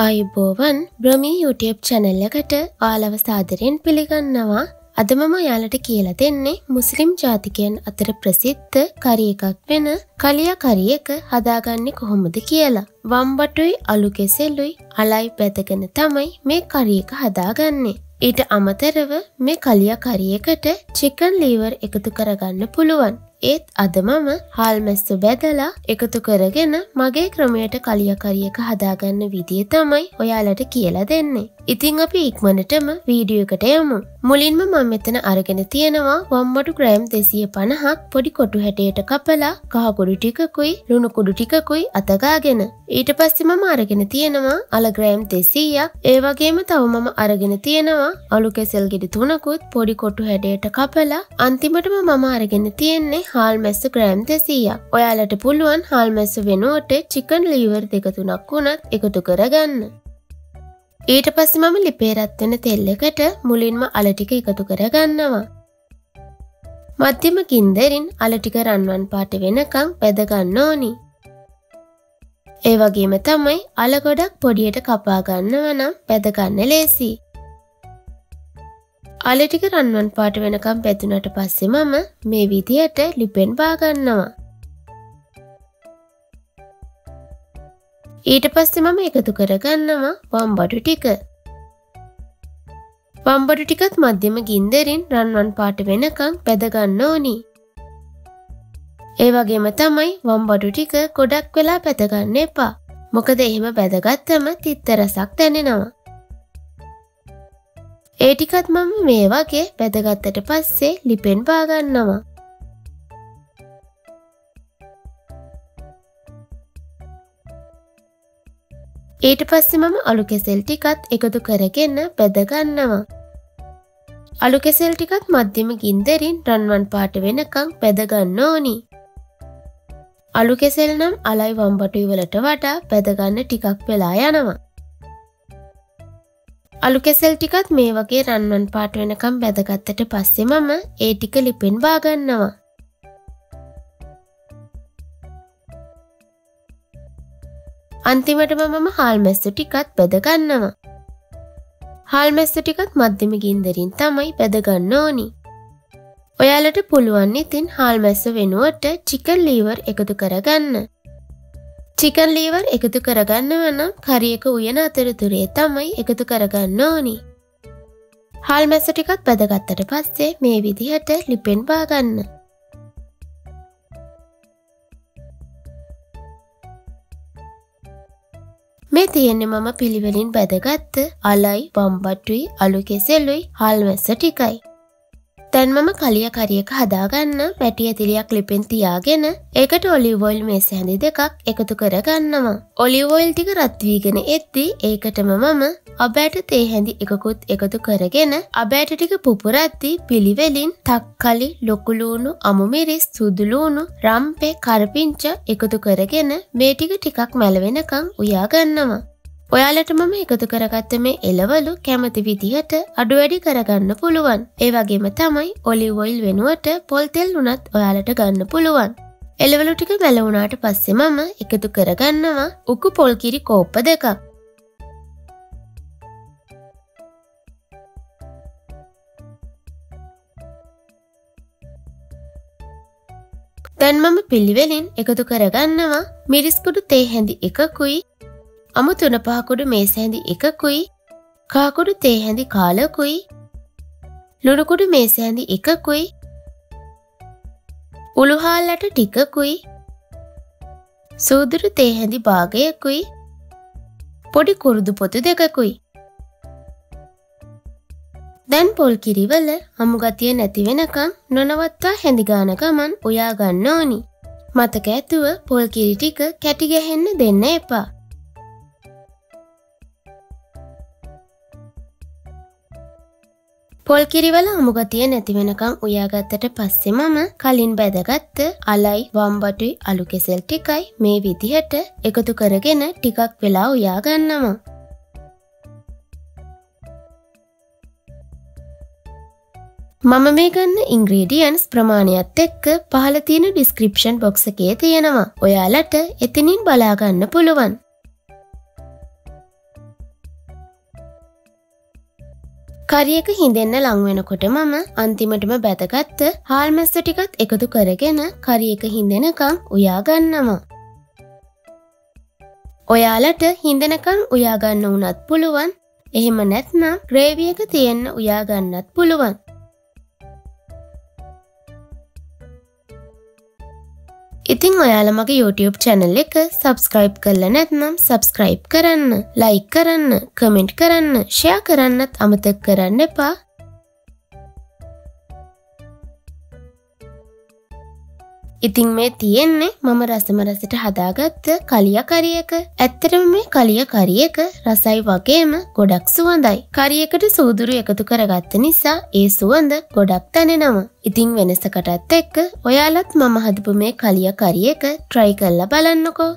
ආයුබෝවන් බ්‍රමී YouTube channel එකට ඔයාලව සාදරයෙන් පිළිගන්නවා. අද මම ඔයාලට කියලා දෙන්නේ මුස්ලිම් ජාතිකයන් අතර ප්‍රසිද්ධ කරි එකක් වෙන කලියා කරි එක හදාගන්නේ කොහොමද කියලා. වම්බටුයි අලු කෙසෙල්ලුයි අලයි බැදගෙන තමයි මේ කරි එක හදාගන්නේ. ඊට අමතරව මේ කලියා කරි එකට චිකන් ලීවර් එකතු කරගන්න පුළුවන්. ඒත් අද මම හාල්මැස්සු බැදලා එකතු කරගෙන මගේ ක්‍රමයට කලියකරිය එක හදාගන්න විදිය තමයි ඔයාලට කියලා දෙන්නේ. ඉතිං අපි ඉක්මනටම වීඩියෝ එකට යමු. මුලින්ම මම මෙතන අරගෙන තියෙනවා වම්මටු ග්‍රෑම් දෙසිය පණහක් පොඩි කොටු හැටයට කපලා කහකුඩු ටිකකුයි ලුණුකුඩු ටිකකුයි අතගාගෙන. ඊට පස්සෙ මම අරගෙන තියෙනවා අල ග්‍රෑම් දෙසීයක් ඒ වගේම තව මම අරගෙන තියෙනවා අලු කෙසෙල් ගෙඩි තුනකුත් පොඩි කොටු හැඩයට කපලා අන්තිමටම මම අරගෙන තියෙන්නේ හාල් මැස්ස ග්‍රෑම් දෙසීයක්. ඔයාලට පුළුවන් හාල් මැස්ස වෙනුවට චිකන් ලීවර් දෙක තුනක් වුණත් එකතු කරගන්න. ඊට පස්සේ මම ලිපේ රත් වෙන තෙල් එකට මුලින්ම අල ටික එකතු කරගන්නවා. මධ්‍යම ගින්දරින් අල ටික රන්වන් පාට වෙනකන් පැද ගන්න ඕනි. ඒ වගේම තමයි අල ගොඩක් පොඩියට කපා ගන්නව නම් පැද ගන්න ලේසි. අල ටික රන්වන් පාට වෙනකම් පැදුනට පස්සේ මම මේ විදියට ලිපෙන් බාගන්නවා. ඊට පස්සේ මම එකතු කරගන්නවා වම්බඩු ටික. වම්බඩු ටිකත් මධ්‍යම ගින්දරින් රන්වන් පාට වෙනකං පැදගන්න ඕනි. ඒ වගේම තමයි වම්බඩු ටික ගොඩක් වෙලා පැතගන්න එපා. මොකද එහෙම බැදගත්තම තිත්තරසක් දැනෙනවා. ඒ ටිකත් මම මේ වගේ පැදගත්තට පස්සේ ලිපෙන් බාගන්නවා. ඊට පස්සෙ මම අලු කෙසෙල් ටිකත් එකතු කරගෙන පැදගන්නවා. අලු කෙසෙල් ටිකත් මධ්‍යම ගින්දරින් රන්වන් පාට වෙනකං පැදගන්න ඕනි. අලු කෙසෙල් නම් අලයි වම්බටුයි වලට වඩා පැදගන්න ටිකක් වෙලා යනවා. අලු කෙසෙල් ටිකත් මේ වගේ රන්වන් පාට වෙනකම් බැදගත්තට පස්සෙ මම ඒ ටික ලිපෙන් බාගන්නවා. අන්තිමටම මම හාල්මැස්සු ටිකත් බැදගන්නවා. හාල්මැස්සු ටිකත් මධ්‍යම ගින්දරින් තමයි බැදගන්න ඕනි. ඔයාලට පුළුවන් ඉතින් හාල්මැස්ස වෙනුවට චිකන් ලීවර් එකතු කරගන්න. චිකන් ලීවර් එකතු කරගන්න වනම් කරියක උයන අතරතුරේ තමයි එකතු කරගන්න ඕනි. හාල්මැස්ස ටිකත් බැදගත්තට පස්සේ මේ විදිහට ලිපෙන් බාගන්න. මේ තියෙන්නේ මම පිළිවෙලින් බැදගත්ත අලයි බම්බට්ටුයි අලු කෙසෙල්ලුයි හල්වැස්ස ටිකයි. තැන් මම කලිය කරියක හදාගන්න පැටිය තිලියක් ලිපෙන් තියාගෙන ඒකට ඔලිවොයිල් මේ සැඳි දෙකක් එකතු කරගන්නවා. ඔලිවොයිල් ටික රත්වීගෙන එද්දී ඒකටම මම අබෑට තේ හැඳි එකකුත් එකතු කරගෙන අබෑට ටික පුපුරද්දී පිළිවෙලින් තක්කලි ලොකුලූුණු අමුමිරිස් සුදුලූුණු රම්පේ කරපිංච එකතු කරගෙන මේ ටික ටිකක් මැලවෙනකං උයාගන්නවා. ඔයාලට මම එකතු කරගත්ත මේ එලවලු කැමති විදිහට අඩු වැඩි කරගන්න පුළුවන්. ඒ වගේම තමයි ඔලිවොයිල් වෙනුවට පොල්තෙල් වුනත් ඔයාලට ගන්න පුළුවන්. එලවලු ටික මැලවුණාට පස්සේ මම එකතු කරගන්නවා උකු පොල්කිරි කෝප්ප දෙකක්. දැන් මම පිළිවෙලින් එකතු කරගන්නවා මිරිස්කුඩු තේ හැඳි එකකුයි අමු තුන පහකුඩු මේස හැඳි එකකුයි කාකුඩු තේ හැඳි කාලකුයි ලුණුකුඩු මේස හැඳි එකකුයි උළුහාල්ලට ටිකකුයි සූදුරු තේ හැඳි භාගයකුයි පොඩි කුරුදු පොතු දෙකකුයි දැන් පොල් කිරිවල අමුගතිය නැති වෙනකම් නොනවත්තා හැඳිගාන ගමන් උයා ගන්න ඕනි. මතක ඇතුව පොල් කිරි ටික කැටි ගැහෙන්න දෙන්න එපා. පොල් කිරිවල අමුගතිය නැති වෙනකම් උයාගත්තට පස්සේ මම කලින් බැදගත්ත අලයි වම්බටුයි අලු කෙසෙල් ටිකයි මේ විදිහට එකතු කරගෙන ටිකක් වෙලා උයා ගන්නවා. මම මේ ගන්න ඉංග්‍රීඩියන්ස් ප්‍රමාණයත් එක්ක පහල තියෙන ඩිස්ක්‍රිප්ෂන් බොක්ස එකේ තියෙනවා. ඔයාලට එතනින් බලාගන්න පුළුවන්. කරියක හිඳෙන්න ලංවෙනකොට මම අන්තිමටම බැතගත්ත හාල්මැස්ස ටිකත් එකතු කරගෙන කරියක හිඳෙනකං උයාගන්නවා. ඔයාලට හිඳනකං උයාගන්න වනත් පුළුවන් එහෙම නැත්නම් ග්‍රේවියක තියෙන්න උයාගන්නත් පුළුවන්. ඉතිං ඔයාල මගේ YouTube චැනල් එක සබස්ක්‍රයිබ් කරල නැත්නම් සබස්ක්‍රයිබ් කරන්න ලයි කරන්න කමෙන්ට් කරන්න ෂයා කරන්නත් අමතක් කරන්න එපා. ඉතිං මේ තියෙන්නේ මම රසමරසට හදාගත්ත කලිය කරියක ඇත්තටම මේ කලිය කරියක රසයි වගේම ගොඩක් සුවඳයි. කරියකට සූදුරු එකතු කරගත්ත නිසා ඒ සුවඳ ගොඩක් තැනෙනවා. ඉතිං වෙනසකටත් එක්ක ඔයාලත් මම හදපු මේ කලිය කරියක ට්‍රයි කල්ල බලන්නකෝ.